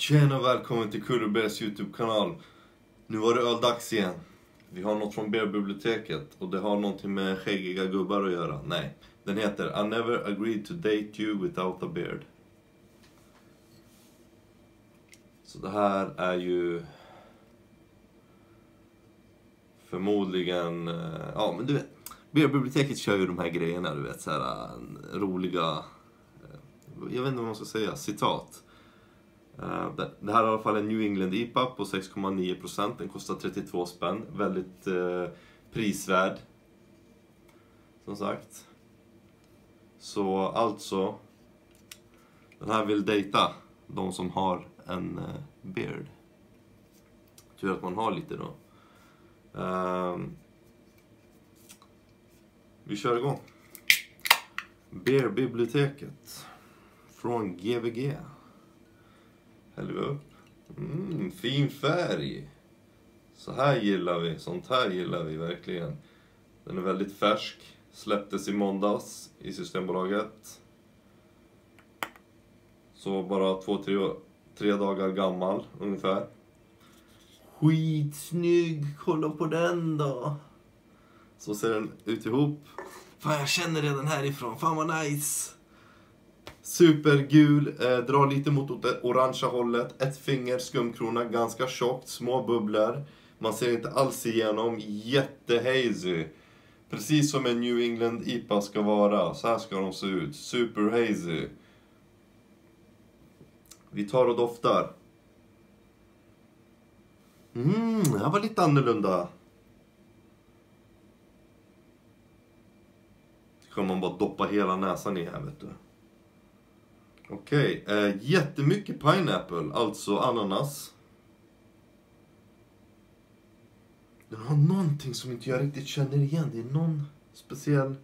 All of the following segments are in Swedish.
Tjena och välkommen till Kurrebergs YouTube-kanal. Nu var det öldags igen. Vi har något från Beerbiblioteket och det har någonting med skäggiga gubbar att göra. Nej, den heter I never agreed to date you without a beard. Så det här är ju förmodligen, eh, ja men du vet, Beerbiblioteket kör ju de här grejerna, du vet, så här eh, roliga, eh, jag vet inte vad man ska säga, citat. Eh, det här är i alla fall en New England IPA på 6,9%. Den kostar 32 spänn. Väldigt eh, prisvärd. Som sagt. Så alltså. Den här vill dejta de som har en eh, beard. Tur att man har lite då. Vi kör igång. Beerbiblioteket. Från GVG. Häller vi upp. Mm, fin färg. Så här gillar vi. Sånt här gillar vi verkligen. Den är väldigt färsk. Släpptes i måndags i Systembolaget. Så bara två, tre, tre dagar gammal ungefär. Skitsnygg! Kolla på den då! Så ser den ut ihop. Fan, jag känner redan härifrån. Fan vad nice! Supergul, eh, drar lite mot det orangea hållet. Ett finger skumkrona, ganska tjockt, små bubblor. Man ser inte alls igenom, jättehazy. Precis som en New England IPA ska vara. Så här ska de se ut. Super hazy. Vi tar och doftar. Mm, det här var lite annorlunda. Ska man bara doppa hela näsan i här, vet du. Okej, eh, jättemycket pineapple, alltså ananas. Den har någonting som inte jag riktigt känner igen. Det är någon speciell...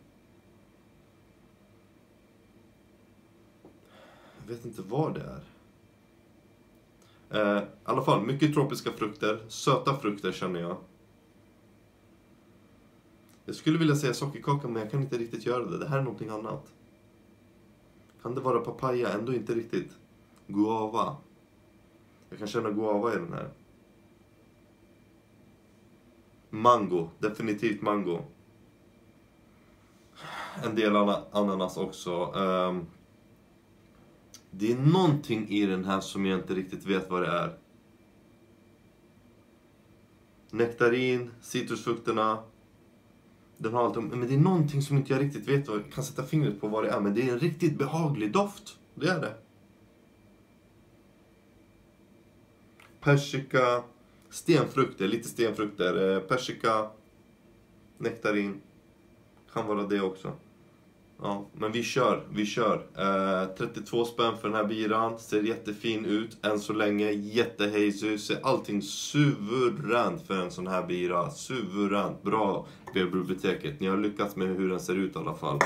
Jag vet inte vad det är. Eh, I alla fall, mycket tropiska frukter. Söta frukter känner jag. Jag skulle vilja säga sockerkaka, men jag kan inte riktigt göra det. Det här är någonting annat. Kan det vara papaya? Ändå inte riktigt. Guava. Jag kan känna guava i den här. Mango. Definitivt mango. En del ananas också. Um, det är någonting i den här som jag inte riktigt vet vad det är. Nektarin, citrusfrukterna. Den har allt, men det är någonting som inte jag riktigt vet och kan sätta fingret på vad det är. Men det är en riktigt behaglig doft. Det är det. Persika, stenfrukter, lite stenfrukter. Eh, persika, nektarin. Kan vara det också. Ja, men vi kör, vi kör. Eh, 32 spänn för den här biran. Ser jättefin ut än så länge. Jättehazy. Ser allting suveränt för en sån här bira. Suveränt. Bra, biblioteket. Ni har lyckats med hur den ser ut i alla fall.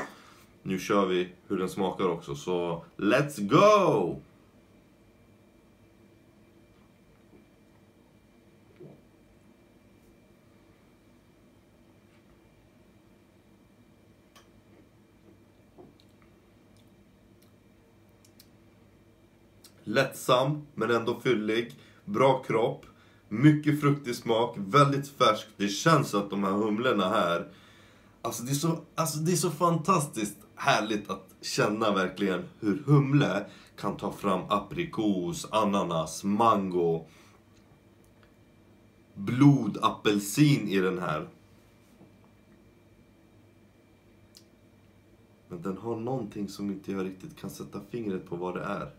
Nu kör vi hur den smakar också, så let's go! Lättsam, men ändå fyllig. Bra kropp. Mycket fruktig smak. Väldigt färsk. Det känns att de här humlorna här... Alltså det, är så, alltså det är så fantastiskt härligt att känna verkligen hur humle kan ta fram aprikos, ananas, mango, blodapelsin i den här. Men den har någonting som inte jag riktigt kan sätta fingret på vad det är.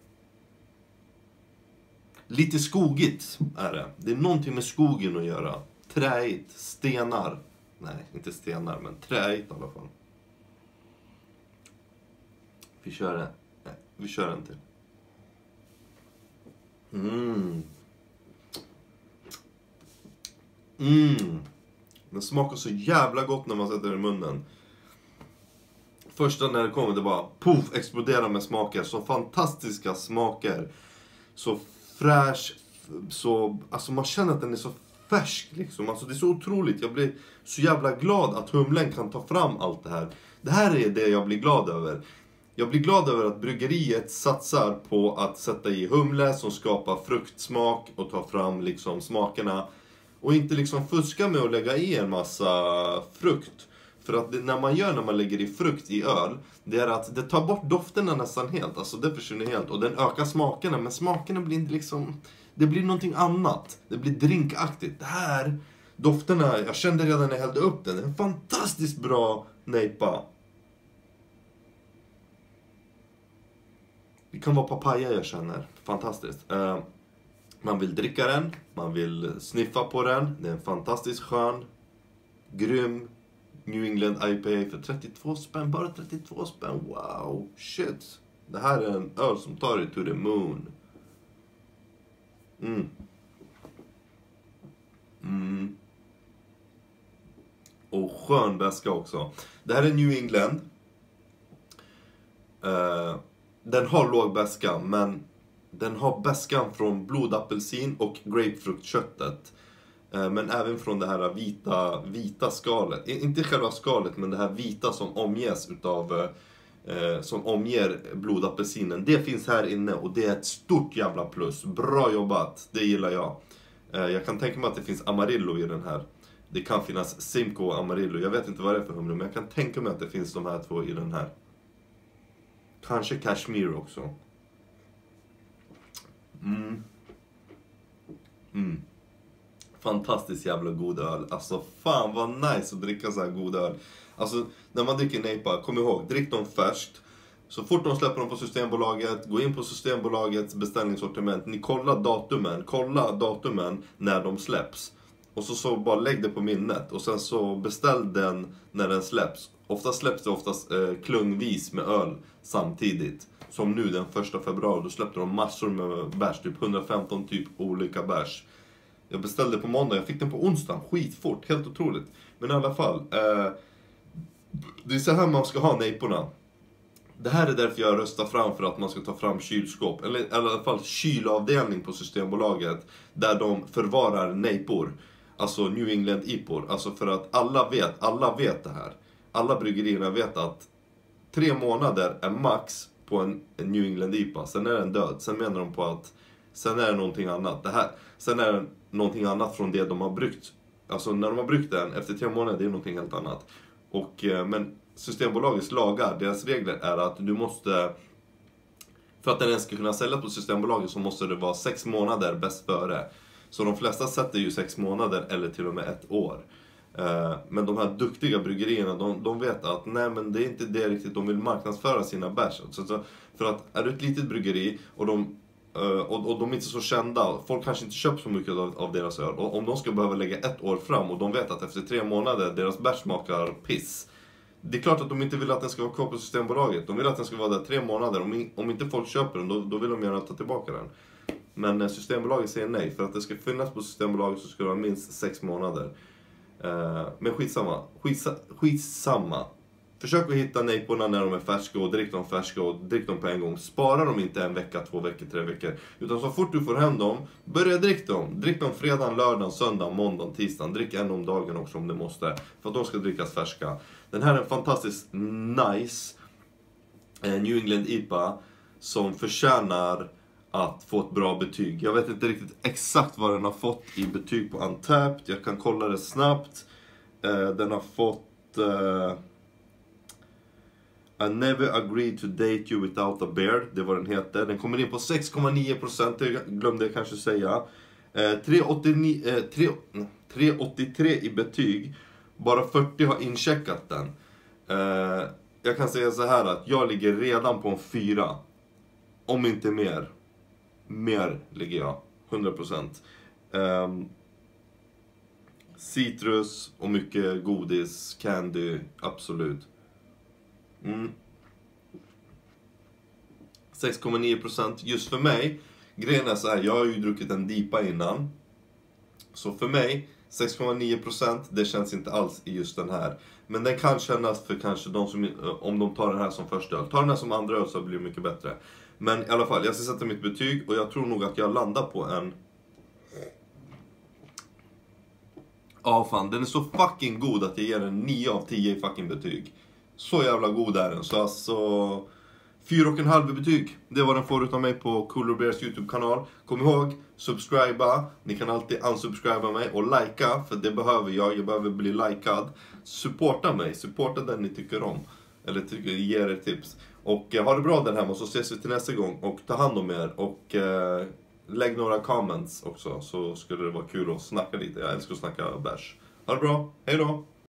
Lite skogigt är det. Det är någonting med skogen att göra. Träigt, stenar. Nej, inte stenar, men träigt i alla fall. Vi kör en, nej, vi kör en till. Mm. Mm. Den smakar så jävla gott när man sätter den i munnen. Första när det kommer, det bara poff, exploderar med smaker. Så fantastiska smaker. Så fräsch, så, alltså man känner att den är så färsk liksom. Alltså det är så otroligt. Jag blir så jävla glad att humlen kan ta fram allt det här. Det här är det jag blir glad över. Jag blir glad över att bryggeriet satsar på att sätta i humle som skapar fruktsmak och tar fram liksom smakerna. Och inte liksom fuska med att lägga i en massa frukt. För att det, när man gör när man lägger i frukt i öl, det är att det tar bort dofterna nästan helt. Alltså det försvinner helt. Och den ökar smakerna, men smakerna blir inte liksom... Det blir någonting annat. Det blir drinkaktigt. Det här, dofterna, jag kände redan när jag hällde upp den. En fantastiskt bra nejpa. Det kan vara papaya jag känner. Fantastiskt. Eh, man vill dricka den, man vill sniffa på den. Det är en fantastiskt skön, grym New England IPA för 32 spänn. Bara 32 spänn. Wow, shit. Det här är en öl som tar dig to the moon. Mm. Mm. Och skön bäska också. Det här är New England. Uh, den har låg bäska, men den har bäskan från blodapelsin och grapefruktköttet. Eh, men även från det här vita, vita skalet. Inte själva skalet, men det här vita som omges utav eh, som omger blodapelsinen. Det finns här inne och det är ett stort jävla plus. Bra jobbat, det gillar jag. Eh, jag kan tänka mig att det finns Amarillo i den här. Det kan finnas Simco och Amarillo. Jag vet inte vad det är för humle, men jag kan tänka mig att det finns de här två i den här. Kanske Kashmir också. Mm. Mm. Fantastiskt jävla god öl. Alltså fan vad nice att dricka så här god öl. Alltså när man dricker Napa, kom ihåg, drick dem färskt. Så fort de släpper dem på Systembolaget, gå in på Systembolagets beställningssortiment. Ni kollar datumen, kolla datumen när de släpps. Och så, så bara lägg det på minnet och sen så beställ den när den släpps. Ofta släpps det oftast eh, klungvis med öl samtidigt. Som nu den första februari, då släppte de massor med bärs, typ 115 typ olika bärs. Jag beställde på måndag, jag fick den på onsdag, skitfort, helt otroligt. Men i alla fall, eh, det är så här man ska ha nejporna. Det här är därför jag röstar fram för att man ska ta fram kylskåp, eller i alla fall kylavdelning på Systembolaget, där de förvarar nejpor. Alltså New England IPOR. Alltså för att alla vet, alla vet det här. Alla bryggerierna vet att tre månader är max på en, en New England IPA. Sen är den död. Sen menar de på att sen är det någonting annat. Det här, sen är den någonting annat från det de har bryggt. Alltså när de har bryggt den efter tre månader, det är någonting helt annat. Och, eh, men Systembolagets lagar, deras regler är att du måste för att den ens ska kunna säljas på Systembolaget så måste det vara sex månader bäst före. Så de flesta sätter ju sex månader eller till och med ett år. Eh, men de här duktiga bryggerierna, de, de vet att nej men det är inte det riktigt, de vill marknadsföra sina bärs. Så, för att är du ett litet bryggeri och de, Eh, och, och de är inte så kända, folk kanske inte köper så mycket av, av deras öl. Och om de ska behöva lägga ett år fram och de vet att efter tre månader deras bärs smakar piss. Det är klart att de inte vill att den ska vara kvar på Systembolaget. De vill att den ska vara där tre månader. Om, om inte folk köper den, då, då vill de gärna ta tillbaka den. Men eh, Systembolaget säger nej. För att det ska finnas på Systembolaget så ska det vara minst sex månader. Uh, men skitsamma. Skitsa, skitsamma. Försök att hitta nejporna när de är färska och drick dem färska och drick dem på en gång. Spara dem inte en vecka, två veckor, tre veckor. Utan så fort du får hem dem, börja drick dem. Drick dem fredag, lördag, söndag, måndag, tisdag. Drick en om dagen också om du måste. För att de ska drickas färska. Den här är en fantastiskt nice eh, New England IPA som förtjänar att få ett bra betyg. Jag vet inte riktigt exakt vad den har fått i betyg på Untapped. Jag kan kolla det snabbt. Eh, den har fått... Eh, i never agreed to date you without a beard. Det är vad den heter. Den kommer in på 6,9%, det glömde jag kanske säga. Eh, uh, 3,83 eh, mm, i betyg. Bara 40 har incheckat den. Eh, jag kan säga så här att jag ligger redan på en 4. Om inte mer mer ligger jag. 100%. Um, ehm, citrus och mycket godis, candy, absolut. Mm. 6,9% just för mig. Grejen är så här, jag har ju druckit en DIPA innan. Så för mig, 6,9% det känns inte alls i just den här. Men den kan kännas för kanske de som, eh, om de tar den här som första öl. Tar den här som andra öl så blir det mycket bättre. Men i alla fall, jag ska sätta mitt betyg och jag tror nog att jag landar på en... Ja fan, den är så fucking god att jag ger den 9 av 10 i fucking betyg. Så jävla god är den, så alltså... Fyra och en halv betyg. Det var den får utav mig på Cooler Bears YouTube-kanal. Kom ihåg, subscriba. Ni kan alltid unsubscriba mig och likea, för det behöver jag. Jag behöver bli likad. Supporta mig, supporta den ni tycker om. Eller tycker, ger er tips. Och eh, ha det bra där hemma så ses vi till nästa gång. Och ta hand om er. Och eh, lägg några comments också så skulle det vara kul att snacka lite. Jag älskar att snacka bärs. Ha det bra, hejdå!